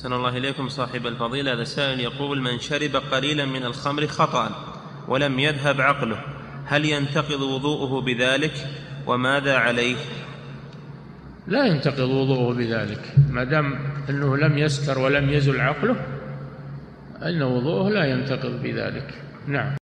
أحسن الله إليكم صاحب الفضيلة. هذا سائل يقول من شرب قليلا من الخمر خطأ ولم يذهب عقله. هل ينتقض وضوءه بذلك؟ وماذا عليه؟ لا ينتقض وضوءه بذلك. ما دام أنه لم يسكر ولم يزل عقله أن وضوءه لا ينتقض بذلك. نعم.